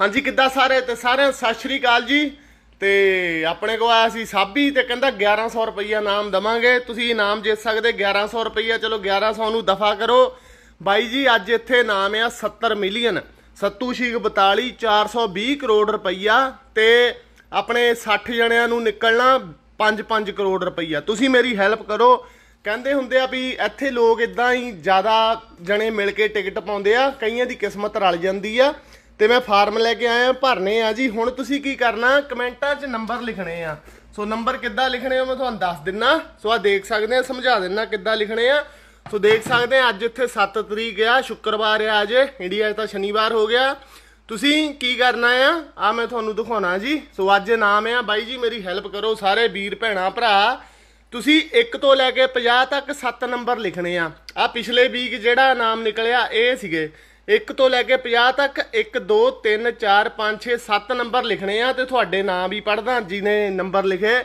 ਹਾਂਜੀ, ਕਿੱਦਾਂ ਸਾਰੇ? ਤੇ ਸਾਰਿਆਂ ਸਤਿ ਸ਼੍ਰੀ ਅਕਾਲ ਜੀ। ਤੇ ਆਪਣੇ ਕੋਲ ਆਇਆ ਸੀ ਸਾਬੀ ਤੇ ਕਹਿੰਦਾ 1100 ਰੁਪਈਆ ਨਾਮ ਦਵਾਂਗੇ। ਤੁਸੀਂ ਇਨਾਮ ਜਿੱਤ ਸਕਦੇ 1100 ਰੁਪਈਆ। ਚਲੋ 1100 ਨੂੰ ਦਫਾ ਕਰੋ। ਬਾਈ ਜੀ, ਅੱਜ ਇੱਥੇ ਨਾਮ ਆ 70 ਮਿਲੀਅਨ। ਸੱਤੂ ਸ਼ੀਖ 42 420 ਕਰੋੜ ਰੁਪਈਆ। ਤੇ ਆਪਣੇ 60 ਜਣਿਆਂ ਨੂੰ ਨਿਕਲਣਾ 5-5 ਕਰੋੜ ਰੁਪਈਆ। ਤੁਸੀਂ ਮੇਰੀ ਹੈਲਪ ਕਰੋ। ਕਹਿੰਦੇ ਹੁੰਦੇ ਆ ਵੀ ਇੱਥੇ ਲੋਕ ਇਦਾਂ ਹੀ ਜ਼ਿਆਦਾ ਜਣੇ ਮਿਲ ਕੇ ਟਿਕਟ ਪਾਉਂਦੇ ਆ। ਕਈਆਂ ਦੀ ਕਿਸਮਤ ਰਲ ਜਾਂਦੀ ਆ। ਤੇ ਮੈਂ ਫਾਰਮ ਲੈ ਕੇ ਆਇਆ, ਭਰਨੇ ਆ ਜੀ। ਹੁਣ ਤੁਸੀਂ ਕੀ ਕਰਨਾ? ਕਮੈਂਟਾਂ 'ਚ ਨੰਬਰ ਲਿਖਣੇ ਆ। ਸੋ ਨੰਬਰ ਕਿੱਦਾਂ ਲਿਖਣੇ ਆ ਮੈਂ ਤੁਹਾਨੂੰ ਦੱਸ ਦਿੰਨਾ। ਸੋ ਆ ਦੇਖ ਸਕਦੇ ਆ, ਸਮਝਾ ਦਿੰਨਾ ਕਿੱਦਾਂ ਲਿਖਣੇ ਆ। ਸੋ ਦੇਖ ਸਕਦੇ ਆ, ਅੱਜ ਇੱਥੇ 7 ਤਰੀਕ ਆ, ਸ਼ੁੱਕਰਵਾਰ ਆ ਅੱਜ। ਇੰਡੀਆ 'ਚ ਤਾਂ ਸ਼ਨੀਵਾਰ ਹੋ ਗਿਆ। ਤੁਸੀਂ ਕੀ ਕਰਨਾ ਆ? ਆ ਮੈਂ ਤੁਹਾਨੂੰ ਦਿਖਾਉਣਾ ਜੀ। ਸੋ ਅੱਜ ਨਾਮ ਆ। ਬਾਈ ਜੀ, ਮੇਰੀ ਹੈਲਪ ਕਰੋ ਸਾਰੇ ਵੀਰ, ਭੈਣਾ, ਭਰਾ। ਤੁਸੀਂ 1 ਤੋਂ ਲੈ ਕੇ 50 ਤੱਕ 7 ਨੰਬਰ ਲਿਖਣੇ ਆ। ਆ ਪਿਛਲੇ ਵੀਕ ਜਿਹੜਾ ਨਾਮ ਨਿਕਲਿਆ, ਇਹ ਸੀਗੇ। 1 ਤੋਂ ਲੈ ਕੇ 50 ਤੱਕ 1 2 3 4 5 6 7 ਨੰਬਰ ਲਿਖਣੇ ਆ ਤੇ ਤੁਹਾਡੇ ਨਾਮ ਵੀ ਪੜਦਾ ਜਿਹਨੇ ਨੰਬਰ ਲਿਖੇ।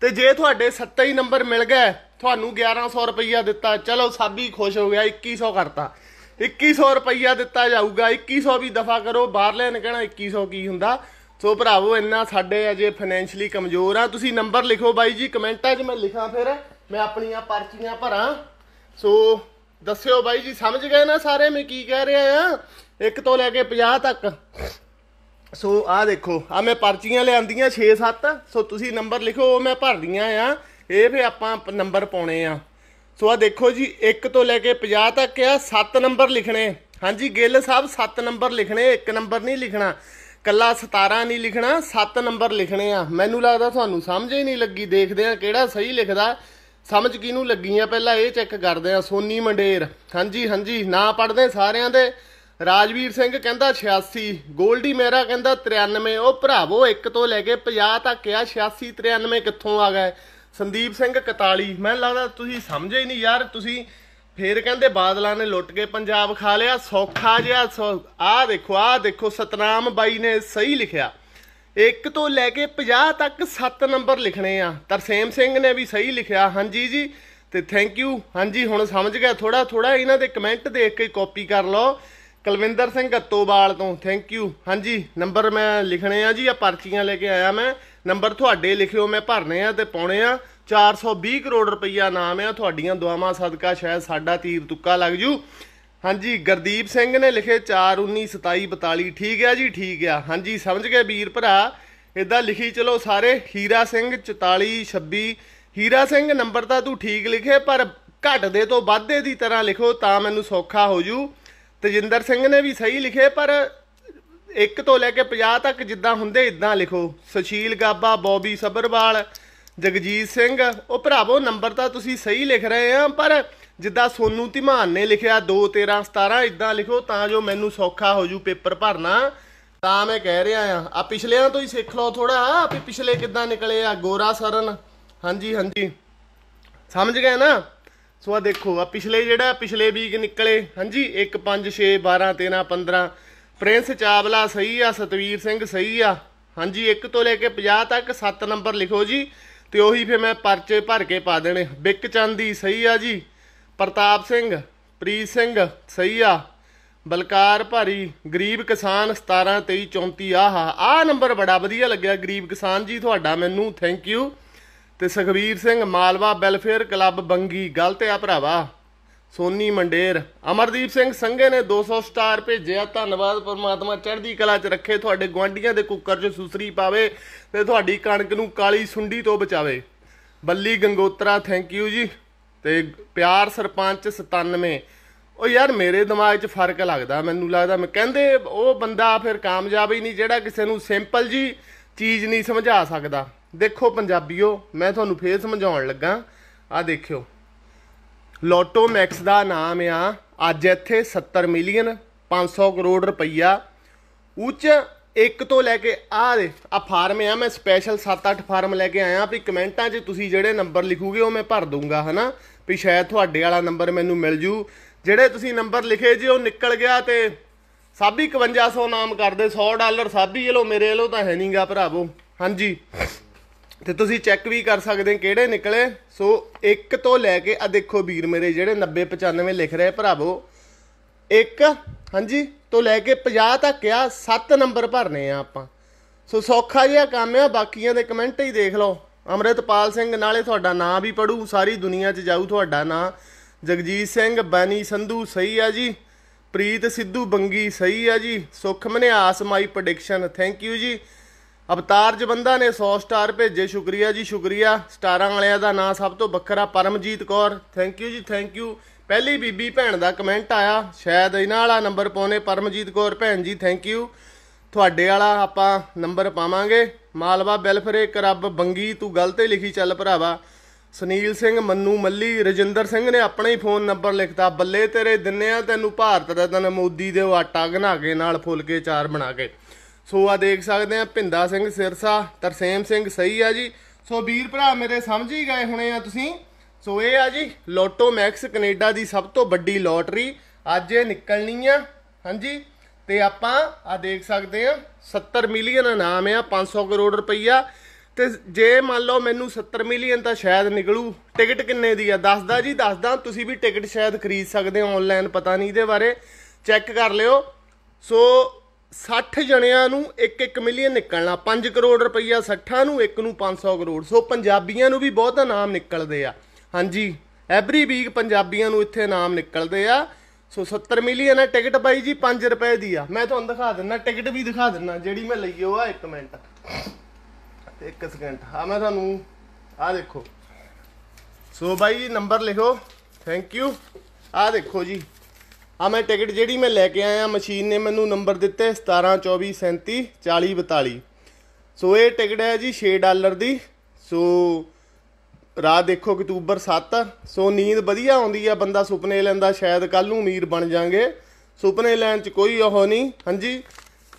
ਤੇ ਜੇ ਤੁਹਾਡੇ 7 ਹੀ ਨੰਬਰ ਮਿਲ ਗਏ, ਤੁਹਾਨੂੰ 1100 ਰੁਪਈਆ ਦਿੱਤਾ। ਚਲੋ ਸਾਬੀ ਖੁਸ਼ ਹੋ ਗਿਆ 2100 ਕਰਤਾ। 2100 ਰੁਪਈਆ ਦਿੱਤਾ ਜਾਊਗਾ 2100 ਵੀ ਦਫਾ ਕਰੋ। ਬਾਹਰਲੇ ਨੇ ਕਹਿਣਾ 2100 ਕੀ ਹੁੰਦਾ? ਸੋ ਭਰਾਵੋ, ਇੰਨਾ ਸਾਡੇ ਅਜੇ ਫਾਈਨੈਂਸ਼ਲੀ ਕਮਜ਼ੋਰ ਆ। ਤੁਸੀਂ ਨੰਬਰ ਲਿਖੋ ਬਾਈ ਜੀ, ਕਮੈਂਟਾਂ 'ਚ ਮੈਂ ਲਿਖਾਂ ਫਿਰ। ਮੈਂ ਆਪਣੀਆਂ ਪਰਚੀਆਂ ਭਰਾਂ। ਸੋ ਦੱਸਿਓ ਬਾਈ ਜੀ, ਸਮਝ ਗਏ ਨਾ ਸਾਰੇ ਮੈਂ ਕੀ ਕਹਿ ਰਿਹਾ ਆ? ਇੱਕ ਤੋਂ ਲੈ ਕੇ 50 ਤੱਕ। ਸੋ ਆਹ ਦੇਖੋ ਆ ਮੈਂ ਪਰਚੀਆਂ ਲਿਆਂਦੀਆਂ 6-7 ਸੋ ਤੁਸੀਂ ਨੰਬਰ ਲਿਖੋ, ਉਹ ਮੈਂ ਭਰਦੀਆਂ ਆ। ਇਹ ਫੇ ਆਪਾਂ ਨੰਬਰ ਪਾਉਣੇ ਆ। ਸੋ ਆ ਦੇਖੋ ਜੀ 1 ਤੋਂ ਲੈ ਕੇ 50 ਤੱਕ ਆ 7 ਨੰਬਰ ਲਿਖਣੇ। ਹਾਂਜੀ, ਗਿੱਲ ਸਾਹਿਬ 7 ਨੰਬਰ ਲਿਖਣੇ, ਇੱਕ ਨੰਬਰ ਨਹੀਂ ਲਿਖਣਾ। ਕੱਲਾ 17 ਨਹੀਂ ਲਿਖਣਾ 7 ਨੰਬਰ ਲਿਖਣੇ ਆ। ਮੈਨੂੰ ਲੱਗਦਾ ਤੁਹਾਨੂੰ ਸਮਝ ਹੀ ਨਹੀਂ ਲੱਗੀ, ਦੇਖਦੇ ਆ ਕਿਹੜਾ ਸਹੀ ਲਿਖਦਾ। ਸਮਝ ਕਿਹਨੂੰ ਲੱਗੀ ਆ? ਪਹਿਲਾਂ ਇਹ ਚੈੱਕ ਕਰਦੇ ਆ, ਸੋਨੀ ਮੰਡੇਰ। ਹਾਂਜੀ ਹਾਂਜੀ, ਨਾਂ ਪੜਦੇ ਸਾਰਿਆਂ ਦੇ। ਰਾਜਵੀਰ ਸਿੰਘ ਕਹਿੰਦਾ 86 ਗੋਲਡੀ ਮੇਰਾ ਕਹਿੰਦਾ 93 ਉਹ ਭਰਾਵੋ 1 ਤੋਂ ਲੈ ਕੇ 50 ਤੱਕ ਆ 86 93 ਕਿੱਥੋਂ ਆ ਗਏ? ਸੰਦੀਪ ਸਿੰਘ 41 ਮੈਨੂੰ ਲੱਗਦਾ ਤੁਸੀਂ ਸਮਝੇ ਹੀ ਨਹੀਂ ਯਾਰ, ਤੁਸੀਂ ਫੇਰ ਕਹਿੰਦੇ ਬਾਦਲਾਂ ਨੇ ਲੁੱਟ ਕੇ ਪੰਜਾਬ ਖਾ ਲਿਆ, ਸੌਖਾ ਜਿਹਾ ਆਹ ਦੇਖੋ ਆਹ ਦੇਖੋ, ਸਤਨਾਮ ਬਾਈ ਨੇ ਸਹੀ ਲਿਖਿਆ। 1 ਤੋਂ ਲੈ ਕੇ 50 ਤੱਕ 7 ਨੰਬਰ ਲਿਖਣੇ ਆ। ਤਰਸੇਮ ਸਿੰਘ ਨੇ ਵੀ ਸਹੀ ਲਿਖਿਆ। ਹਾਂਜੀ ਜੀ, ਤੇ ਥੈਂਕ ਯੂ ਹਾਂਜੀ, ਹੁਣ ਸਮਝ ਗਿਆ। ਥੋੜਾ ਥੋੜਾ ਇਹਨਾਂ ਦੇ ਕਮੈਂਟ ਦੇਖ ਕੇ ਕਾਪੀ ਕਰ ਲਓ। ਕੁਲਵਿੰਦਰ ਸਿੰਘ ਗੱਤੋਵਾਲ ਤੋਂ। ਥੈਂਕ ਯੂ ਹਾਂਜੀ, ਨੰਬਰ ਮੈਂ ਲਿਖਣੇ ਆ ਜੀ ਆ ਪਰਚੀਆਂ ਲੈ ਕੇ ਆਇਆ ਮੈਂ। ਨੰਬਰ ਤੁਹਾਡੇ ਲਿਖਿਓ, ਮੈਂ ਭਰਨੇ ਆ ਤੇ ਪਾਉਣੇ ਆ। 420 ਕਰੋੜ ਰੁਪਈਆ ਨਾਮ ਆ। ਤੁਹਾਡੀਆਂ ਦੁਆਵਾਂ ਸਦਕਾ ਸ਼ਾਇਦ ਸਾਡਾ ਤੀਰ ਤੁੱਕਾ ਲੱਗ ਜੂ। ਹਾਂਜੀ, ਗੁਰਦੀਪ ਸਿੰਘ ਨੇ ਲਿਖੇ 4 19 27 42 ਠੀਕ ਆ ਜੀ, ਠੀਕ ਆ। ਹਾਂਜੀ, ਸਮਝ ਗਏ ਵੀਰ ਭਰਾ? ਇਦਾਂ ਲਿਖੀ ਚਲੋ ਸਾਰੇ। ਹੀਰਾ ਸਿੰਘ 44 26 ਹੀਰਾ ਸਿੰਘ, ਨੰਬਰ ਤਾਂ ਤੂੰ ਠੀਕ ਲਿਖੇ, ਪਰ ਘਟਦੇ ਤੋਂ ਵਾਧੇ ਦੀ ਤਰ੍ਹਾਂ ਲਿਖੋ ਤਾਂ ਮੈਨੂੰ ਸੌਖਾ ਹੋ ਜੂ। ਤਜਿੰਦਰ ਸਿੰਘ ਨੇ ਵੀ ਸਹੀ ਲਿਖੇ, ਪਰ ਇੱਕ ਤੋਂ ਲੈ ਕੇ 50 ਤੱਕ ਜਿੱਦਾਂ ਹੁੰਦੇ ਇਦਾਂ ਲਿਖੋ। ਸੁਸ਼ੀਲ ਗਾਬਾ, ਬੌਬੀ ਸਬਰਵਾਲ ਜਗਜੀਤ ਸਿੰਘ। ਉਹ ਭਰਾਵੋ, ਨੰਬਰ ਤਾਂ ਤੁਸੀਂ ਸਹੀ ਲਿਖ ਰਹੇ ਆ, ਪਰ ਜਿੱਦਾਂ ਸੋਨੂ ਧੀਮਾਨ ਨੇ ਲਿਖਿਆ 2 13 17 ਇਦਾਂ ਲਿਖੋ ਤਾਂ ਜੋ ਮੈਨੂੰ ਸੌਖਾ ਹੋ ਜੂ ਪੇਪਰ ਭਰਨਾ। ਤਾਂ ਮੈਂ ਕਹਿ ਰਿਹਾ ਆ ਆ ਪਿਛਲਿਆਂ ਤੋਂ ਹੀ ਸਿੱਖ ਲਓ ਥੋੜਾ ਵੀ ਪਿਛਲੇ ਕਿੱਦਾਂ ਨਿਕਲੇ ਆ, ਗੋਰਾ ਸਰਨ। ਹਾਂਜੀ ਹਾਂਜੀ। ਸਮਝ ਗਏ ਨਾ? ਸੋ ਆ ਦੇਖੋ ਆ ਪਿਛਲੇ ਜਿਹੜਾ, ਪਿਛਲੇ ਵੀਕ ਨਿਕਲੇ। ਹਾਂਜੀ 1 5 6 12 13 15 ਪ੍ਰਿੰਸ ਚਾਵਲਾ ਸਹੀ ਆ, ਸਤਵੀਰ ਸਿੰਘ ਸਹੀ ਆ। ਹਾਂਜੀ 1 ਤੋਂ ਲੈ ਕੇ 50 ਤੱਕ 7 ਨੰਬਰ ਲਿਖੋ ਜੀ, ਤੇ ਉਹੀ ਫਿਰ ਮੈਂ ਪਰਚੇ ਭਰ ਕੇ ਪਾ ਦੇਣੇ। ਬਿੱਕ ਚੰਦੀ ਸਹੀ ਆ ਜੀ। ਪ੍ਰਤਾਪ ਸਿੰਘ, ਪ੍ਰੀਤ ਸਿੰਘ ਸਹੀ ਬਲਕਾਰ ਭਾਰੀ, ਗਰੀਬ ਕਿਸਾਨ 17 23 34 ਆਹ ਆਹ ਨੰਬਰ ਬੜਾ ਵਧੀਆ ਲੱਗਿਆ, ਗਰੀਬ ਕਿਸਾਨ ਜੀ ਤੁਹਾਡਾ ਮੈਨੂੰ ਥੈਂਕ ਯੂ ਤੇ ਸੁਖਵੀਰ ਸਿੰਘ, ਮਾਲਵਾ ਵੈਲਫੇਅਰ ਕਲੱਬ ਬੰਗੀ ਗਲਤ ਆ ਭਰਾਵਾ, ਸੋਨੀ ਮੰਡੇਰ, ਅਮਰਦੀਪ ਸਿੰਘ ਸੰਘੇ ਨੇ 200 ਸਟਾਰ ਭੇਜਿਆ, ਧੰਨਵਾਦ, ਪਰਮਾਤਮਾ ਚੜ੍ਹਦੀ ਕਲਾ 'ਚ ਰੱਖੇ, ਤੁਹਾਡੇ ਗਵਾਂਡੀਆਂ ਦੇ ਕੁੱਕਰ 'ਚ ਸੁਸਰੀ ਪਾਵੇ, ਤੇ ਤੁਹਾਡੀ ਕਣਕ ਨੂੰ ਕਾਲੀ ਸੁੰਡੀ ਤੋਂ ਬਚਾਵੇ। ਬੱਲੀ ਗੰਗੋਤਰਾ ਥੈਂਕ ਯੂ ਜੀ। ਤੇ ਪਿਆਰ ਸਰਪੰਚ 97 ਉਹ ਯਾਰ ਮੇਰੇ ਦਿਮਾਗ 'ਚ ਫ਼ਰਕ ਲੱਗਦਾ, ਮੈਨੂੰ ਲੱਗਦਾ ਮੈਂ ਕਹਿੰਦੇ ਉਹ ਬੰਦਾ ਫਿਰ ਕਾਮਯਾਬ ਹੀ ਨਹੀਂ, ਜਿਹੜਾ ਕਿਸੇ ਨੂੰ ਸਿੰਪਲ ਜੀ ਚੀਜ਼ ਨਹੀਂ ਸਮਝਾ ਸਕਦਾ। ਦੇਖੋ ਪੰਜਾਬੀਓ, ਮੈਂ ਤੁਹਾਨੂੰ ਫੇਰ ਸਮਝਾਉਣ ਲੱਗਾ। ਆ ਦੇਖਿਓ। ਲੋਟੋ ਮੈਕਸ ਦਾ ਨਾਮ ਆ, ਅੱਜ ਇੱਥੇ 70 ਮਿਲੀਅਨ 500 ਕਰੋੜ ਰੁਪਈਆ। ਉੱਚ ਇੱਕ ਤੋਂ ਲੈ ਕੇ ਆ ਦੇ ਆ ਫਾਰਮ ਆ, ਮੈਂ ਸਪੈਸ਼ਲ 7-8 ਫਾਰਮ ਲੈ ਕੇ ਆਇਆ, ਵੀ ਕਮੈਂਟਾਂ 'ਚ ਤੁਸੀਂ ਜਿਹੜੇ ਨੰਬਰ ਲਿਖੋਗੇ ਉਹ ਮੈਂ ਭਰ ਦੂੰਗਾ ਹਨਾ? ਵੀ ਸ਼ਾਇਦ ਤੁਹਾਡੇ ਵਾਲਾ ਨੰਬਰ ਮੈਨੂੰ ਮਿਲ ਜੂ। ਜਿਹੜੇ ਤੁਸੀਂ ਨੰਬਰ ਲਿਖੇ ਜੀ, ਉਹ ਨਿਕਲ ਗਿਆ ਤੇ ਸਾਬੀ 5100 ਨਾਮ ਕਰਦੇ 100 ਡਾਲਰ ਸਾਬੀ ਵੱਲੋਂ, ਮੇਰੇ ਵੱਲੋਂ ਤਾਂ ਹੈ ਨਹੀਂਗਾ ਭਰਾਵੋ। ਹਾਂਜੀ। ਤੇ ਤੁਸੀਂ ਚੈੱਕ ਵੀ ਕਰ ਸਕਦੇ ਕਿਹੜੇ ਨਿਕਲੇ। ਸੋ ਇੱਕ ਤੋਂ ਲੈ ਕੇ ਆ ਦੇਖੋ ਵੀਰ ਮੇਰੇ ਜਿਹੜੇ 90 95 ਲਿਖ ਰਹੇ ਭਰਾਵੋ। ਇੱਕ, ਹਾਂਜੀ, ਤੋਂ ਲੈ ਕੇ 50 ਤੱਕ ਆ 7 ਨੰਬਰ ਭਰਨੇ ਆ ਆਪਾਂ। ਸੋ ਸੌਖਾ ਜਿਹਾ ਕੰਮ ਆ, ਬਾਕੀਆਂ ਦੇ ਕਮੈਂਟ ਹੀ ਦੇਖ ਲਓ। ਅੰਮ੍ਰਿਤਪਾਲ ਸਿੰਘ ਨਾਲੇ ਤੁਹਾਡਾ ਨਾਂ ਵੀ ਪੜੂ, ਸਾਰੀ ਦੁਨੀਆ 'ਚ ਜਾਊ ਤੁਹਾਡਾ ਨਾਂ। ਜਗਜੀਤ ਸਿੰਘ ਬੈਨੀ ਸੰਧੂ ਸਹੀ ਆ ਜੀ। ਪ੍ਰੀਤ ਸਿੱਧੂ ਬੰਗੀ ਸਹੀ ਆ ਜੀ। ਸੁਖ ਮਨਿਆਸ ਮਾਈ ਪ੍ਰੈਡਿਕਸ਼ਨ ਥੈਂਕ ਯੂ ਜੀ। ਅਵਤਾਰ ਜਬੰਦਾ ਨੇ 100 ਸਟਾਰ ਭੇਜੇ, ਸ਼ੁਕਰੀਆ ਜੀ, ਸ਼ੁਕਰੀਆ। ਸਟਾਰਾਂ ਵਾਲਿਆਂ ਦਾ ਨਾਂ ਸਭ ਤੋਂ ਵੱਖਰਾ, Paramjit Kaur thank you ji thank you ਪਹਿਲੀ ਬੀਬੀ ਭੈਣ ਦਾ ਕਮੈਂਟ ਆਇਆ, ਸ਼ਾਇਦ ਇਹਨਾਂ ਵਾਲਾ ਨੰਬਰ ਪਾਉਨੇ ਪਰਮਜੀਤ ਕੌਰ ਭੈਣ ਜੀ ਥੈਂਕ ਯੂ ਤੁਹਾਡੇ ਵਾਲਾ ਆਪਾਂ ਨੰਬਰ ਪਾਵਾਂਗੇ। ਮਾਲਵਾ ਵੈਲਫੇਅਰ ਕਰੱਬ ਬੰਗੀ, ਤੂੰ ਗਲਤ ਹੀ ਲਿਖੀ ਚੱਲ ਭਰਾਵਾ। ਸੁਨੀਲ ਸਿੰਘ, ਮੰਨੂ ਮੱਲੀ, ਰਜਿੰਦਰ ਸਿੰਘ ਨੇ ਆਪਣਾ ਹੀ ਫੋਨ ਨੰਬਰ ਲਿਖਤਾ। ਬੱਲੇ ਤੇਰੇ ਦਿੰਨੇ ਆ ਤੈਨੂੰ ਭਾਰਤ ਰਤਨ ਮੋਦੀ ਦੇ ਉਹ ਆਟਾ ਗਨਾ ਕੇ, ਨਾਲ ਫੁੱਲ ਕੇ ਚਾਰ ਬਣਾ ਕੇ। ਸੋ ਆ ਦੇਖ ਸਕਦੇ ਆ, ਭਿੰਦਾ ਸਿੰਘ ਸਿਰਸਾ, ਤਰਸੇਮ ਸਿੰਘ ਸਹੀ ਆ ਜੀ। ਸੋ ਵੀਰ ਭਰਾ, ਮੇਰੇ ਸਮਝ ਹੀ ਗਏ ਹੋਣੇ ਆ ਤੁਸੀਂ। ਸੋ ਇਹ ਆ ਜੀ, ਲੋਟੋ ਮੈਕਸ ਕੈਨੇਡਾ ਦੀ ਸਭ ਤੋਂ ਵੱਡੀ ਲੋਟਰੀ। ਅੱਜ ਇਹ ਨਿਕਲਣੀ ਆ, ਹਾਂਜੀ। ਤੇ ਆਪਾਂ ਆ ਦੇਖ ਸਕਦੇ ਆ 70 ਮਿਲੀਅਨ ਇਨਾਮ ਆ 500 ਕਰੋੜ ਰੁਪਈਆ। ਤੇ ਜੇ ਮੰਨ ਲਓ ਮੈਨੂੰ 70 ਮਿਲੀਅਨ ਤਾਂ ਸ਼ਾਇਦ ਨਿਕਲੂ, ਟਿਕਟ ਕਿੰਨੇ ਦੀ ਆ? ਦੱਸਦਾ ਜੀ, ਦੱਸਦਾ, ਤੁਸੀਂ ਵੀ ਟਿਕਟ ਸ਼ਾਇਦ ਖਰੀਦ ਸਕਦੇ ਹੋ ਆਨਲਾਈਨ ਪਤਾ ਨਹੀਂ ਇਹਦੇ ਬਾਰੇ। ਚੈੱਕ ਕਰ ਲਿਓ। ਸੋ 60 ਜਣਿਆਂ ਨੂੰ 1-1 ਮਿਲੀਅਨ ਨਿਕਲਣਾ 5 ਕਰੋੜ ਰੁਪਈਆ 60 ਨੂੰ, ਇੱਕ ਨੂੰ 500 ਕਰੋੜ। ਸੋ ਪੰਜਾਬੀਆਂ ਨੂੰ ਵੀ ਬਹੁਤ ਇਨਾਮ ਨਿਕਲਦੇ ਆ। ਹਾਂਜੀ ਐਵਰੀ ਵੀਕ ਪੰਜਾਬੀਆਂ ਨੂੰ ਇੱਥੇ ਇਨਾਮ ਨਿਕਲਦੇ ਆ। ਸੋ 70 ਮਿਲੀਅਨ ਹੈ, ਟਿਕਟ ਬਾਈ ਜੀ 5 ਰੁਪਏ ਦੀ ਆ। ਮੈਂ ਤੁਹਾਨੂੰ ਦਿਖਾ ਦਿੰਦਾ ਟਿਕਟ ਵੀ ਦਿਖਾ ਦਿੰਦਾ ਜਿਹੜੀ ਮੈਂ ਲਈ ਉਹ ਆ 1 ਮਿੰਟ। ਤੇ 1 ਸਕਿੰਟ ਆ ਮੈਂ ਤੁਹਾਨੂੰ ਆ ਦੇਖੋ। ਸੋ ਬਾਈ ਜੀ, ਨੰਬਰ ਲਿਖੋ। ਥੈਂਕ ਯੂ ਆ ਦੇਖੋ ਜੀ। ਆ ਮੈਂ ਟਿਕਟ ਜਿਹੜੀ ਮੈਂ ਲੈ ਕੇ ਆਇਆ, ਮਸ਼ੀਨ ਨੇ ਮੈਨੂੰ ਨੰਬਰ ਦਿੱਤੇ 17 24 37 40 42 ਸੋ ਇਹ ਟਿਕਟ ਹੈ ਜੀ 6 ਡਾਲਰ ਦੀ। ਸੋ ਰਾਤ ਦੇਖੋ ਅਕਤੂਬਰ 7 ਸੋ ਨੀਂਦ ਵਧੀਆ ਆਉਂਦੀ ਆ, ਬੰਦਾ ਸੁਪਨੇ ਲੈਂਦਾ, ਸ਼ਾਇਦ ਕੱਲ ਨੂੰ ਅਮੀਰ ਬਣ ਜਾਾਂਗੇ। ਸੁਪਨੇ ਲੈਣ ਚ ਕੋਈ ਉਹ ਨਹੀਂ, ਹਾਂਜੀ?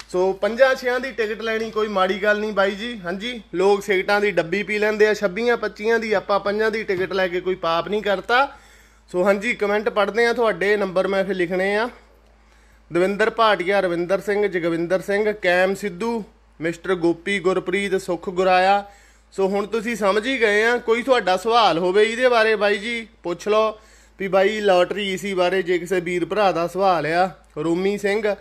ਸੋ ਪੰਜਾਂ ਛਿਆਂ ਦੀ ਟਿਕਟ ਲੈਣੀ, ਕੋਈ ਮਾੜੀ ਗੱਲ ਨਹੀਂ ਬਾਈ ਜੀ, ਹਾਂਜੀ? ਲੋਕ ਸਿਗਟਾਂ ਦੀ ਡੱਬੀ ਪੀ ਲੈਂਦੇ ਆ 26 25 ਦੀ, ਆਪਾਂ ਪੰਜਾਂ ਦੀ ਟਿਕਟ ਲੈ ਕੇ ਕੋਈ ਪਾਪ ਨਹੀਂ ਕਰਤਾ। ਸੋ ਹਾਂਜੀ, ਕਮੈਂਟ ਪੜ੍ਹਦੇ ਆ ਤੁਹਾਡੇ, ਨੰਬਰ ਮੈਂ ਫਿਰ ਲਿਖਣੇ ਆ। ਦਵਿੰਦਰ ਭਾਟੀਆ, ਰਵਿੰਦਰ ਸਿੰਘ, ਜਗਵਿੰਦਰ ਸਿੰਘ, ਕੈਮ ਸਿੱਧੂ, ਮਿਸਟਰ ਗੋਪੀ ਗੁਰਪ੍ਰੀਤ, ਸੁਖ ਗੁਰਾਇਆ ਸੋ ਹੁਣ ਤੁਸੀਂ ਸਮਝ ਹੀ ਗਏ ਆ, ਕੋਈ ਤੁਹਾਡਾ ਸਵਾਲ ਹੋਵੇ ਇਹਦੇ ਬਾਰੇ ਬਾਈ ਜੀ, ਪੁੱਛ ਲਓ ਵੀ ਬਾਈ ਲਾਟਰੀ ਇਸੀ ਬਾਰੇ ਜੇ ਕਿਸੇ ਵੀਰ ਭਰਾ ਦਾ ਸਵਾਲ ਆ, ਰੋਮੀ ਸਿੰਘ।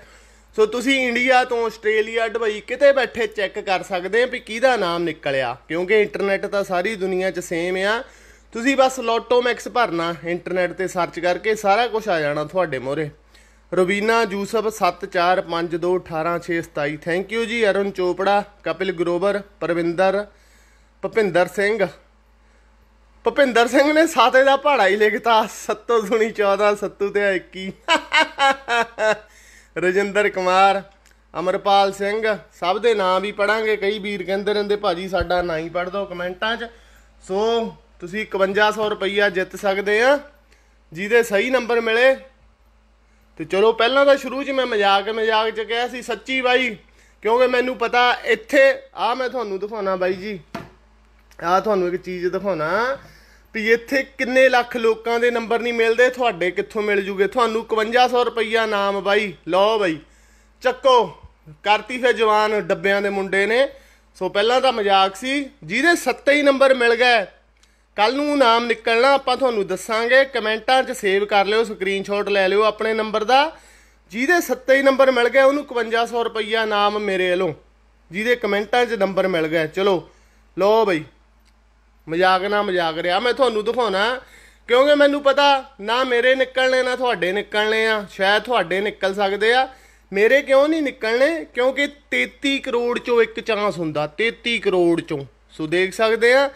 ਸੋ ਤੁਸੀਂ ਇੰਡੀਆ ਤੋਂ ਆਸਟ੍ਰੇਲੀਆ ਦੁਬਈ ਕਿਤੇ ਬੈਠੇ ਚੈੱਕ ਕਰ ਸਕਦੇ ਆ ਵੀ ਕਿਹਦਾ ਨਾਮ ਨਿਕਲਿਆ? ਕਿਉਂਕਿ ਇੰਟਰਨੈਟ ਤਾਂ ਸਾਰੀ ਦੁਨੀਆ 'ਚ ਸੇਮ ਆ। ਤੁਸੀਂ ਬਸ ਲੋਟੋ ਮੈਕਸ ਭਰਨਾ, ਇੰਟਰਨੈਟ ਤੇ ਸਰਚ ਕਰਕੇ ਸਾਰਾ ਕੁਝ ਆ ਜਾਣਾ ਤੁਹਾਡੇ ਮੋਰੇ ਰਵੀਨਾ ਜੂਸਫ 7452181627 ਥੈਂਕ ਯੂ ਜੀ, ਅਰੁਣ ਚੋਪੜਾ, ਕਪਿਲ ਗਰੋਵਰ, ਪਰਵਿੰਦਰ ਭਪਿੰਦਰ ਸਿੰਘ। ਭਪਿੰਦਰ ਸਿੰਘ ਨੇ ਸਾਤੇ ਦਾ ਪਹਾੜਾ ਹੀ ਲਿਖਤਾ, ਸੱਤੋ ਸੁਣੀ 14 ਸੱਤੂ ਤੇ 21 ਰਜਿੰਦਰ ਕੁਮਾਰ, ਅਮਰਪਾਲ ਸਿੰਘ, ਸਭ ਦੇ ਨਾਂ ਵੀ ਪੜਾਂਗੇ, ਕਈ ਵੀਰ ਕਹਿੰਦੇ ਰਹਿੰਦੇ, ਭਾਜੀ ਸਾਡਾ ਨਾਂ ਹੀ ਪੜ ਦਿਓ ਕਮੈਂਟਾਂ 'ਚ। ਸੋ ਤੁਸੀਂ 5100 ਰੁਪਈਆ ਜਿੱਤ ਸਕਦੇ ਆ, ਜਿਹਦੇ ਸਹੀ ਨੰਬਰ ਮਿਲੇ। ਤੇ ਚਲੋ ਪਹਿਲਾਂ ਤਾਂ ਸ਼ੁਰੂ 'ਚ ਮੈਂ ਮਜ਼ਾਕ ਮਜ਼ਾਕ 'ਚ ਕਿਹਾ ਸੀ, ਸੱਚੀ ਬਾਈ, ਕਿਉਂਕਿ ਮੈਨੂੰ ਪਤਾ ਇੱਥੇ ਆ ਮੈਂ ਤੁਹਾਨੂੰ ਦਿਖਾਉਣਾ ਬਾਈ ਜੀ। ਆ ਤੁਹਾਨੂੰ ਇੱਕ ਚੀਜ਼ ਦਿਖਾਉਣਾ। ਵੀ ਇੱਥੇ ਕਿੰਨੇ ਲੱਖ ਲੋਕਾਂ ਦੇ ਨੰਬਰ ਨਹੀਂ ਮਿਲਦੇ, ਤੁਹਾਡੇ ਕਿੱਥੋਂ ਮਿਲ ਜੂਗੇ? ਤੁਹਾਨੂੰ 5100 ਰੁਪਈਆ ਨਾਮ ਬਾਈ, ਲਓ ਬਾਈ। ਚੱਕੋ, ਕਰਤੀ ਫੇ ਜਵਾਨ ਡੱਬਿਆਂ ਦੇ ਮੁੰਡੇ ਨੇ। ਸੋ ਪਹਿਲਾਂ ਤਾਂ ਮਜ਼ਾਕ ਸੀ, ਜਿਹਦੇ 7 ਹੀ ਨੰਬਰ ਮਿਲ ਗਏ। ਕੱਲ ਨੂੰ ਨਾਮ ਨਿਕਲਣਾ, ਆਪਾਂ ਤੁਹਾਨੂੰ ਦੱਸਾਂਗੇ। ਕਮੈਂਟਾਂ 'ਚ ਸੇਵ ਕਰ ਲਿਓ ਸਕਰੀਨਸ਼ਾਟ ਲੈ ਲਿਓ ਆਪਣੇ ਨੰਬਰ ਦਾ। ਜਿਹਦੇ 7 ਹੀ ਨੰਬਰ ਮਿਲ ਗਏ, ਉਹਨੂੰ 5100 ਰੁਪਈਆ ਨਾਮ ਮੇਰੇ ਵੱਲੋਂ। ਜਿਹਦੇ ਕਮੈਂਟਾਂ 'ਚ ਨੰਬਰ ਮਿਲ ਗਏ। ਚਲੋ, ਲਓ ਬਈ। ਮਜ਼ਾਕ ਨਾ ਮਜ਼ਾਕ ਰਿਹਾ। ਮੈਂ ਤੁਹਾਨੂੰ ਦਿਖਾਉਣਾ, ਕਿਉਂਕਿ ਮੈਨੂੰ ਪਤਾ ਨਾ ਮੇਰੇ ਨਿਕਲਣੇ, ਨਾ ਤੁਹਾਡੇ ਨਿਕਲਣੇ ਆ। ਸ਼ਾਇਦ ਤੁਹਾਡੇ ਨਿਕਲ ਸਕਦੇ ਆ। ਮੇਰੇ ਕਿਉਂ ਨਹੀਂ ਨਿਕਲਣੇ? ਕਿਉਂਕਿ 33 ਕਰੋੜ ਚੋਂ ਇੱਕ ਚਾਂਸ ਹੁੰਦਾ 33 ਕਰੋੜ ਚੋਂ। ਸੋ ਦੇਖ ਸਕਦੇ ਆ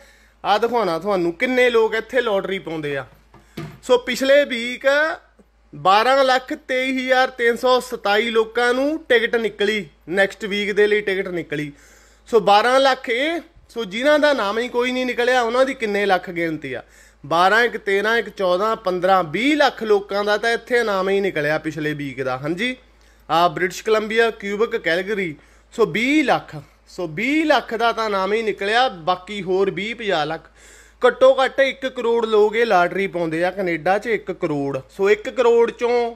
ਆ ਦਿਖਾਉਣਾ ਤੁਹਾਨੂੰ ਕਿੰਨੇ ਲੋਕ ਇੱਥੇ ਲੋਟਰੀ ਪਾਉਂਦੇ ਆ। ਸੋ ਪਿਛਲੇ ਵੀਕ 12 ਲੱਖ 23327 ਲੋਕਾਂ ਨੂੰ ਟਿਕਟ ਨਿਕਲੀ ਨੈਕਸਟ ਵੀਕ ਦੇ ਲਈ ਟਿਕਟ ਨਿਕਲੀ। ਸੋ 12 ਲੱਖ ਇਹ ਸੋ ਜਿਨ੍ਹਾਂ ਦਾ ਨਾਮ ਹੀ ਕੋਈ ਨਹੀਂ ਨਿਕਲਿਆ, ਉਹਨਾਂ ਦੀ ਕਿੰਨੇ ਲੱਖ ਗਿਣਤੀ ਆ? 12 ਇੱਕ 13 ਇੱਕ 14 15 20 ਲੱਖ ਲੋਕਾਂ ਦਾ ਤਾਂ ਇੱਥੇ ਨਾਮ ਹੀ ਨਿਕਲਿਆ ਪਿਛਲੇ ਵੀਕ ਦਾ। ਹਾਂਜੀ, ਆ British Columbia, Quebec, Calgary. So 20 lakh, so 20 lakh ਦਾ ਤਾਂ ਨਾਮ ਹੀ ਨਿਕਲਿਆ, ਬਾਕੀ ਹੋਰ 20 50 ਲੱਖ। ਘੱਟੋ ਘੱਟ 1 ਕਰੋੜ ਲੋਕ ਇਹ ਲਾਟਰੀ ਪਾਉਂਦੇ ਆ, ਕੈਨੇਡਾ 'ਚ 1 ਕਰੋੜ। ਸੋ 1 ਕਰੋੜ ਚੋਂ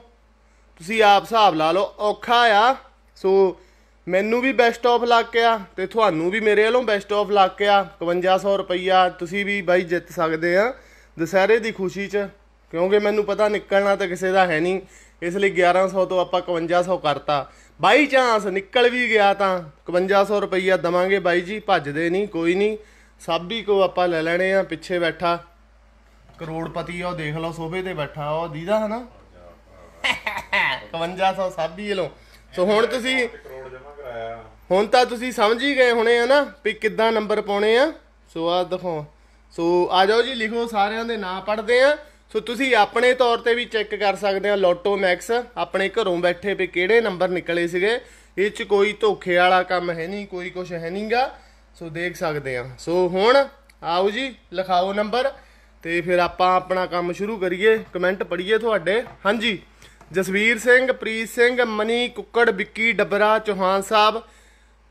ਤੁਸੀਂ ਆਪ ਹਿਸਾਬ ਲਾ ਲਓ, ਔਖਾ ਆ। ਸੋ ਮੈਨੂੰ ਵੀ ਬੈਸਟ ਆਫ ਲੱਗ ਆ ਤੇ ਤੁਹਾਨੂੰ ਵੀ ਮੇਰੇ ਵੱਲੋਂ ਬੈਸਟ ਆਫ ਲੱਗ ਗਿਆ 5100 ਰੁਪਈਆ ਤੁਸੀਂ ਵੀ ਬਾਈ ਜਿੱਤ ਸਕਦੇ ਆ ਦੁਸਹਿਰੇ ਦੀ ਖੁਸ਼ੀ 'ਚ, ਕਿਉਂਕਿ ਮੈਨੂੰ ਪਤਾ ਨਿਕਲਣਾ ਤਾਂ ਕਿਸੇ ਦਾ ਹੈ ਨਹੀਂ। ਇਸ ਲਈ 1100 ਤੋਂ ਆਪਾਂ 5100 ਕਰਤਾ। ਬਾਈ ਚਾਂਸ ਨਿਕਲ ਵੀ ਗਿਆ ਤਾਂ 5100 ਰੁਪਈਆ ਦਵਾਂਗੇ ਬਾਈ ਜੀ, ਭੱਜਦੇ ਨਹੀਂ, ਕੋਈ ਨਹੀਂ। ਸਾਬੀ ਕੋ ਆਪਾਂ ਲੈ ਲੈਣੇ ਆ, ਪਿੱਛੇ ਬੈਠਾ। ਕਰੋੜਪਤੀ ਆ, ਉਹ ਦੇਖ ਲਓ ਸੋਫੇ ਤੇ ਬੈਠਾ, ਉਹ ਦੀਦਾ ਹਨਾ। 5100 ਸਾਬੀ ਲੋ ਸੋ ਹੁਣ ਤੁਸੀਂ ਕਰੋੜ ਹੁਣ ਤਾਂ ਤੁਸੀਂ ਸਮਝ ਹੀ ਗਏ ਹੋਣੇ ਆ ਨਾ ਵੀ ਕਿੱਦਾਂ ਨੰਬਰ ਪਾਉਣੇ ਆ। ਸੋ ਆ ਦਿਖਾਓ। ਸੋ ਆ ਜਾਓ ਜੀ, ਲਿਖੋ, ਸਾਰਿਆਂ ਦੇ ਨਾਂ ਪੜਦੇ ਆ। ਸੋ ਤੁਸੀਂ ਆਪਣੇ ਤੌਰ ਤੇ ਵੀ ਚੈੱਕ ਕਰ ਸਕਦੇ ਆ ਲੋਟੋ ਮੈਕਸ ਆਪਣੇ ਘਰੋਂ ਬੈਠੇ ਵੀ ਕਿਹੜੇ ਨੰਬਰ ਨਿਕਲੇ ਸੀਗੇ। ਇਹ ਚ ਕੋਈ ਧੋਖੇ ਵਾਲਾ ਕੰਮ ਹੈ ਨਹੀਂ, ਕੋਈ ਕੁਝ ਹੈ ਨਹੀਂਗਾ ਸੋ ਦੇਖ ਸਕਦੇ ਆ। ਸੋ ਹੁਣ ਆਓ ਜੀ, ਲਿਖਾਓ ਨੰਬਰ ਤੇ ਫਿਰ ਆਪਾਂ ਆਪਣਾ ਕੰਮ ਸ਼ੁਰੂ ਕਰੀਏ। ਕਮੈਂਟ ਪੜ੍ਹੀਏ ਤੁਹਾਡੇ। ਹਾਂਜੀ। ਜਸਵੀਰ ਸਿੰਘ, ਪ੍ਰੀਤ ਸਿੰਘ, ਮਨੀ, ਕੁੱਕੜ, ਵਿੱਕੀ, ਡੱਬਰਾ, ਚੌਹਾਨ ਸਾਹਿਬ,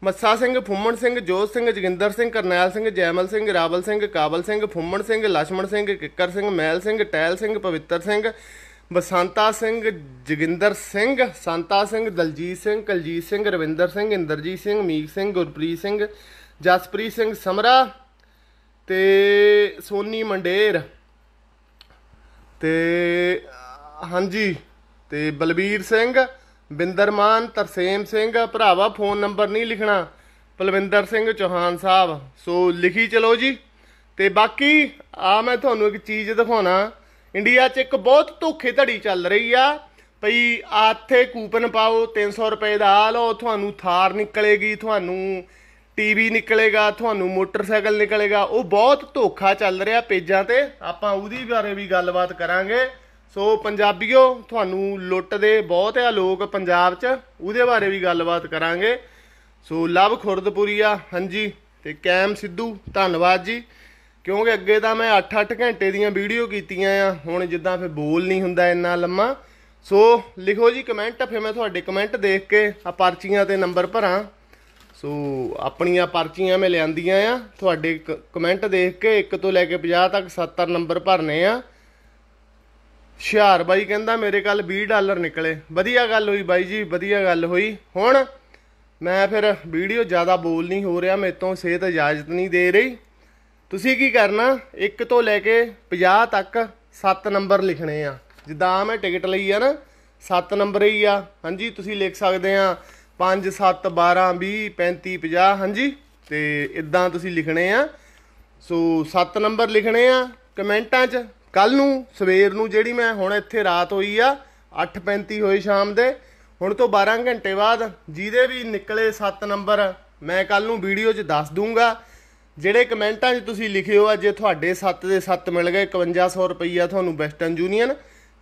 ਮੱਸਾ ਸਿੰਘ, ਫੁੰਮਣ ਸਿੰਘ, ਜੋਤ ਸਿੰਘ, ਜਗਿੰਦਰ ਸਿੰਘ, ਕਰਨੈਲ ਸਿੰਘ, ਜੈਮਲ ਸਿੰਘ, ਰਾਵਲ ਸਿੰਘ ਕਾਬਲ ਸਿੰਘ, ਫੁੰਮਣ ਸਿੰਘ, ਲਛਮਣ ਸਿੰਘ, ਕਿੱਕਰ ਸਿੰਘ ਮਹਿਲ ਸਿੰਘ, ਟੈਲ ਸਿੰਘ, ਪਵਿੱਤਰ ਸਿੰਘ, ਬਸੰਤਾ ਸਿੰਘ, ਜਗਿੰਦਰ ਸਿੰਘ, ਸੰਤਾ ਸਿੰਘ, ਦਲਜੀਤ ਸਿੰਘ, ਕਲਜੀਤ ਸਿੰਘ, ਰਵਿੰਦਰ ਸਿੰਘ, ਇੰਦਰਜੀਤ ਸਿੰਘ ਮੀਕ ਸਿੰਘ, ਗੁਰਪ੍ਰੀਤ ਸਿੰਘ, ਜਸਪ੍ਰੀਤ ਸਿੰਘ ਸਮਰਾ ਤੇ ਸੋਨੀ ਮੰਡੇਰ ਤੇ, ਹਾਂਜੀ। ਤੇ ਬਲਬੀਰ ਸਿੰਘ ਬਿੰਦਰਮਾਨ ਤਰਸੇਮ ਸਿੰਘ, ਭਰਾਵਾ ਫੋਨ ਨੰਬਰ ਨਹੀਂ ਲਿਖਣਾ, ਪਲਵਿੰਦਰ ਸਿੰਘ ਚੌਹਾਨ ਸਾਹਿਬ। ਸੋ ਲਿਖੀ ਚਲੋ ਜੀ। ਤੇ ਬਾਕੀ ਆ ਮੈਂ ਤੁਹਾਨੂੰ ਇੱਕ ਚੀਜ਼ ਦਿਖਾਉਣਾ। ਇੰਡੀਆ 'ਚ ਇੱਕ ਬਹੁਤ ਧੋਖੇ ਧੜੀ ਚੱਲ ਰਹੀ ਆ। ਭਈ ਆਥੇ ਕੂਪਨ ਪਾਓ 300 ਰੁਪਏ ਦਾ, ਆ ਲਓ, ਤੁਹਾਨੂੰ ਥਾਰ ਨਿਕਲੇਗੀ, ਤੁਹਾਨੂੰ ਟੀਵੀ ਨਿਕਲੇਗਾ, ਤੁਹਾਨੂੰ ਮੋਟਰਸਾਈਕਲ ਨਿਕਲੇਗਾ। ਉਹ ਬਹੁਤ ਧੋਖਾ ਚੱਲ ਰਿਹਾ ਪੇਜਾਂ ਤੇ। ਆਪਾਂ ਉਹਦੀ ਬਾਰੇ ਵੀ ਗੱਲਬਾਤ ਕਰਾਂਗੇ। ਸੋ ਪੰਜਾਬੀਓ, ਤੁਹਾਨੂੰ ਲੁੱਟਦੇ ਬਹੁਤ ਆ ਲੋਕ ਪੰਜਾਬ 'ਚ, ਉਹਦੇ ਬਾਰੇ ਵੀ ਗੱਲਬਾਤ ਕਰਾਂਗੇ। ਸੋ ਲਵ ਖੁਰਦਪੁਰੀਆ, ਹਾਂਜੀ, ਤੇ ਕੈਮ ਸਿੱਧੂ, ਧੰਨਵਾਦ ਜੀ। ਕਿਉਂਕਿ ਅੱਗੇ ਤਾਂ ਮੈਂ 8-8 ਘੰਟੇ ਦੀਆਂ ਵੀਡੀਓ ਕੀਤੀਆਂ ਆ, ਹੁਣ ਜਿੱਦਾਂ ਫਿਰ ਬੋਲ ਨਹੀਂ ਹੁੰਦਾ ਇੰਨਾ ਲੰਮਾ। ਸੋ ਲਿਖੋ ਜੀ ਕਮੈਂਟ, ਫਿਰ ਮੈਂ ਤੁਹਾਡੇ ਕਮੈਂਟ ਦੇਖ ਕੇ ਆ ਪਰਚੀਆਂ ਤੇ ਨੰਬਰ ਭਰਾਂ। ਸੋ ਆਪਣੀਆਂ ਪਰਚੀਆਂ ਮੈਂ ਲਿਆਂਦੀਆਂ ਆ, ਤੁਹਾਡੇ ਕ- ਕਮੈਂਟ ਦੇਖ ਕੇ 1 ਤੋਂ ਲੈ ਕੇ 50 ਤੱਕ 70 ਨੰਬਰ ਭਰਨੇ ਆ। ਹੁਸ਼ਿਆਰ ਬਾਈ ਕਹਿੰਦਾ ਮੇਰੇ ਕੱਲ 20 ਡਾਲਰ ਨਿਕਲੇ। ਵਧੀਆ ਗੱਲ ਹੋਈ ਬਾਈ ਜੀ, ਵਧੀਆ ਗੱਲ ਹੋਈ। ਹੁਣ ਮੈਂ ਫਿਰ ਵੀਡੀਓ ਜ਼ਿਆਦਾ ਬੋਲ ਨਹੀਂ ਹੋ ਰਿਹਾ, ਮੇਰੇ ਤੋਂ ਸਿਹਤ ਇਜਾਜ਼ਤ ਨਹੀਂ ਦੇ ਰਹੀ। ਤੁਸੀਂ ਕੀ ਕਰਨਾ? 1 ਤੋਂ ਲੈ ਕੇ 50 ਤੱਕ 7 ਨੰਬਰ ਲਿਖਣੇ ਆ। ਜਿੱਦਾਂ ਆਹ ਮੈਂ ਟਿਕਟ ਲਈ ਆ ਨਾ 7 ਨੰਬਰ ਹੀ ਆ। ਹਾਂਜੀ, ਤੁਸੀਂ ਲਿਖ ਸਕਦੇ ਆ 5 7 12 20 35 50 ਹਾਂਜੀ। ਤੇ ਇਦਾਂ ਤੁਸੀਂ ਲਿਖਣੇ ਆ। ਸੋ 7 ਨੰਬਰ ਲਿਖਣੇ ਆ ਕਮੈਂਟਾਂ 'ਚ। ਕੱਲ ਨੂੰ, ਸਵੇਰ ਨੂੰ ਜਿਹੜੀ ਮੈਂ ਹੁਣ ਇੱਥੇ ਰਾਤ ਹੋਈ ਆ 8:35 ਹੋਈ ਸ਼ਾਮ ਦੇ, ਹੁਣ ਤੋਂ 12 ਘੰਟੇ ਬਾਅਦ ਜਿਹਦੇ ਵੀ ਨਿਕਲੇ 7 ਨੰਬਰ, ਮੈਂ ਕੱਲ ਨੂੰ ਵੀਡੀਓ 'ਚ ਦੱਸ ਦੂੰਗਾ। ਜਿਹੜੇ ਕਮੈਂਟਾਂ 'ਚ ਤੁਸੀਂ ਲਿਖਿਓ ਆ, ਜੇ ਤੁਹਾਡੇ 7 ਦੇ 7 ਮਿਲ ਗਏ 5100 ਰੁਪਈਆ ਤੁਹਾਨੂੰ ਵੈਸਟਰਨ ਯੂਨੀਅਨ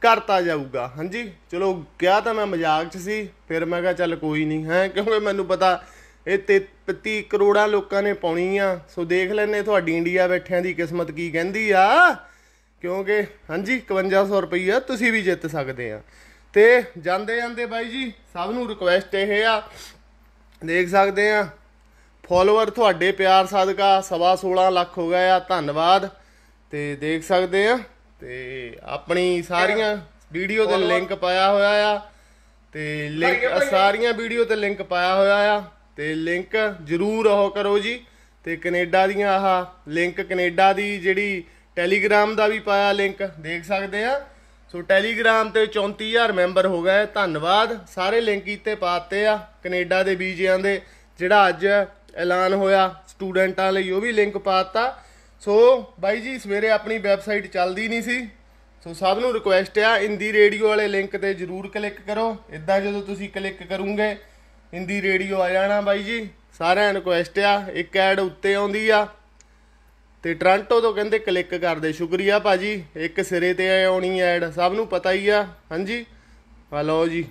ਕਰਤਾ ਜਾਊਗਾ। ਹਾਂਜੀ, ਚਲੋ ਕਿਹਾ ਤਾਂ ਮੈਂ ਮਜ਼ਾਕ 'ਚ ਸੀ, ਫਿਰ ਮੈਂ ਕਿਹਾ ਚੱਲ ਕੋਈ ਨਹੀਂ, ਹੈ, ਕਿਉਂਕਿ ਮੈਨੂੰ ਪਤਾ ਇਹ ਤੇ ਕਰੋੜਾਂ ਲੋਕਾਂ ਨੇ ਪਾਉਣੀ ਆ। ਸੋ ਦੇਖ ਲੈਨੇ ਤੁਹਾਡੀ ਇੰਡੀਆ ਬੈਠਿਆਂ ਦੀ ਕਿਸਮਤ ਕੀ ਕਹਿੰਦੀ ਆ। ਕਿਉਂਕਿ ਹਾਂਜੀ 5100 ਰੁਪਈਆ ਤੁਸੀਂ ਵੀ ਜਿੱਤ ਸਕਦੇ ਆ। ਤੇ ਜਾਂਦੇ ਜਾਂਦੇ ਬਾਈ ਜੀ ਸਭ ਨੂੰ ਰਿਕੁਐਸਟ ਇਹ ਆ ਦੇਖ ਸਕਦੇ ਆ ਫੋਲੋਅਰ ਤੁਹਾਡੇ ਪਿਆਰ ਸਦਕਾ ਸਵਾ 16 ਲੱਖ ਹੋ ਗਏ ਆ ਧੰਨਵਾਦ। ਤੇ ਦੇਖ ਸਕਦੇ ਆ ਤੇ ਆਪਣੀ ਸਾਰੀਆਂ ਵੀਡੀਓ ਤੇ ਲਿੰਕ ਪਾਇਆ ਹੋਇਆ ਆ ਤੇ ਲਿੰਕ ਸਾਰੀਆਂ ਵੀਡੀਓ ਤੇ ਲਿੰਕ ਪਾਇਆ ਹੋਇਆ ਆ ਤੇ ਲਿੰਕ ਜਰੂਰ ਉਹ ਕਰੋ ਜੀ ਤੇ ਕੈਨੇਡਾ ਦੀਆਂ ਆਹ ਲਿੰਕ ਕੈਨੇਡਾ ਦੀ ਜਿਹੜੀ ਟੈਲੀਗ੍ਰਾਮ ਦਾ ਵੀ ਪਾਇਆ ਲਿੰਕ, ਦੇਖ ਸਕਦੇ ਆ। ਸੋ ਟੈਲੀਗ੍ਰਾਮ ਤੇ 34000 ਮੈਂਬਰ ਹੋ ਗਏ, ਧੰਨਵਾਦ। ਸਾਰੇ ਲਿੰਕ ਕੀਤੇ ਪਾਤੇ ਆ, ਕੈਨੇਡਾ ਦੇ ਵੀਜ਼ਿਆਂ ਦੇ, ਜਿਹੜਾ ਅੱਜ ਐਲਾਨ ਹੋਇਆ, ਸਟੂਡੈਂਟਾਂ ਲਈ ਉਹ ਵੀ ਲਿੰਕ ਪਾਤਾ ਸੋ ਬਾਈ ਜੀ, ਸਵੇਰੇ ਆਪਣੀ ਵੈਬਸਾਈਟ ਚੱਲਦੀ ਨਹੀਂ ਸੀ। ਸੋ ਸਭ ਨੂੰ ਰਿਕੁਐਸਟ ਆ, ਹਿੰਦੀ ਰੇਡੀਓ ਵਾਲੇ ਲਿੰਕ ਤੇ ਜਰੂਰ ਕਲਿੱਕ ਕਰੋ। ਇਦਾਂ ਜਦੋਂ ਤੁਸੀਂ ਕਲਿੱਕ ਕਰੋਗੇ, ਹਿੰਦੀ ਰੇਡੀਓ ਆ ਜਾਣਾ ਬਾਈ ਜੀ। ਸਾਰਿਆਂ ਨੂੰ ਰਿਕੁਐਸਟ ਆ, ਇੱਕ ਐਡ ਉੱਤੇ ਆਉਂਦੀ ਆ। ਤੇ ਟ੍ਰਾਂਟੋ ਤੋਂ ਕਹਿੰਦੇ ਕਲਿੱਕ ਕਰਦੇ, ਸ਼ੁਕਰੀਆ ਭਾਜੀ, ਇੱਕ ਸਿਰੇ ਤੇ ਆਉਣੀ ਐਡ ਸਭ ਨੂੰ ਪਤਾ ਹੀ ਆ, ਹਾਂਜੀ? ਆ ਲਓ ਜੀ,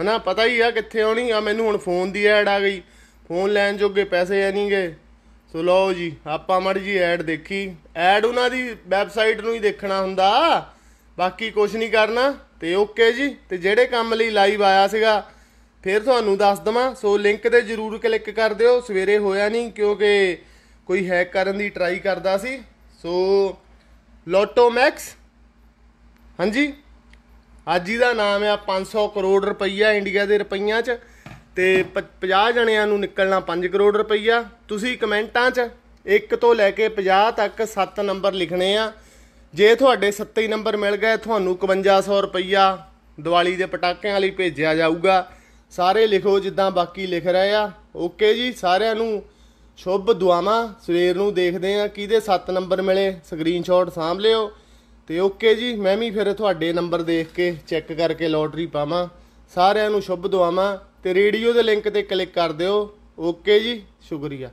ਹਨਾ, ਪਤਾ ਹੀ ਆ ਕਿੱਥੇ ਆਉਣੀ ਆ, ਮੈਨੂੰ ਹੁਣ ਫੋਨ ਦੀ ਐਡ ਆ ਗਈ ਫੋਨ ਲੈਣ ਜੋਗੇ ਪੈਸੇ ਆ ਨਹੀਂ ਗਏ ਸੋ ਲਓ ਜੀ, ਆਪਾਂ ਮੜ ਜੀ ਐਡ ਦੇਖੀ ਐਡ ਉਹਨਾਂ ਦੀ ਵੈਬਸਾਈਟ ਨੂੰ ਹੀ ਦੇਖਣਾ ਹੁੰਦਾ, ਬਾਕੀ ਕੁਝ ਨਹੀਂ ਕਰਨਾ, ਤੇ ਓਕੇ ਜੀ, ਤੇ ਜਿਹੜੇ ਕੰਮ ਲਈ ਲਾਈਵ ਆਇਆ ਸੀਗਾ, ਫਿਰ ਤੁਹਾਨੂੰ ਦੱਸ ਦਵਾਂ, ਸੋ ਲਿੰਕ ਤੇ ਜਰੂਰ ਕਲਿੱਕ ਕਰ ਦਿਓ, ਸਵੇਰੇ ਹੋਇਆ ਨਹੀਂ, ਕਿਉਂਕਿ ਕੋਈ ਹੈਕ ਕਰਨ ਦੀ ਟਰਾਈ ਕਰਦਾ ਸੀ। ਸੋ ਲੋਟੋ ਮੈਕਸ ਹਾਂਜੀ। ਅੱਜ ਹੀ ਦਾ ਨਾਮ ਆ 500 ਕਰੋੜ ਰੁਪਈਆ ਇੰਡੀਆ ਦੇ ਰੁਪਈਆਂ 'ਚ ਤੇ 50 ਜਣਿਆਂ ਨੂੰ ਨਿਕਲਣਾ 5 ਕਰੋੜ ਰੁਪਈਆ। ਤੁਸੀਂ ਕਮੈਂਟਾਂ 'ਚ 1 ਤੋਂ ਲੈ ਕੇ 50 ਤੱਕ 7 ਨੰਬਰ ਲਿਖਣੇ ਆ। ਜੇ ਤੁਹਾਡੇ 27 ਨੰਬਰ ਮਿਲ ਗਏ, ਤੁਹਾਨੂੰ 5100 ਰੁਪਈਆ ਦੀਵਾਲੀ ਦੇ ਪਟਾਕਿਆਂ ਲਈ ਭੇਜਿਆ ਜਾਊਗਾ। ਸਾਰੇ ਲਿਖੋ ਜਿੱਦਾਂ ਬਾਕੀ ਲਿਖ ਰਹੇ ਆ। ਓਕੇ ਜੀ, ਸਾਰਿਆਂ ਨੂੰ ਸ਼ੁਭ ਦੁਆਵਾਂ। ਸਵੇਰ ਨੂੰ ਦੇਖਦੇ ਆ ਕਿਹਦੇ 7 ਨੰਬਰ ਮਿਲੇ। ਸਕਰੀਨਸ਼ਾਟ ਸਾਂਭ ਲਿਓ। ਤੇ ਓਕੇ ਜੀ, ਮੈਂ ਵੀ ਫਿਰ ਤੁਹਾਡੇ ਨੰਬਰ ਦੇਖ ਕੇ ਚੈੱਕ ਕਰਕੇ ਲੋਟਰੀ ਪਾਵਾਂ। ਸਾਰਿਆਂ ਨੂੰ ਸ਼ੁਭ ਦੁਆਵਾਂ। ਤੇ ਰੇਡੀਓ ਦੇ ਲਿੰਕ ਤੇ ਕਲਿੱਕ ਕਰ ਦਿਓ। ਓਕੇ ਜੀ, ਸ਼ੁਕਰੀਆ।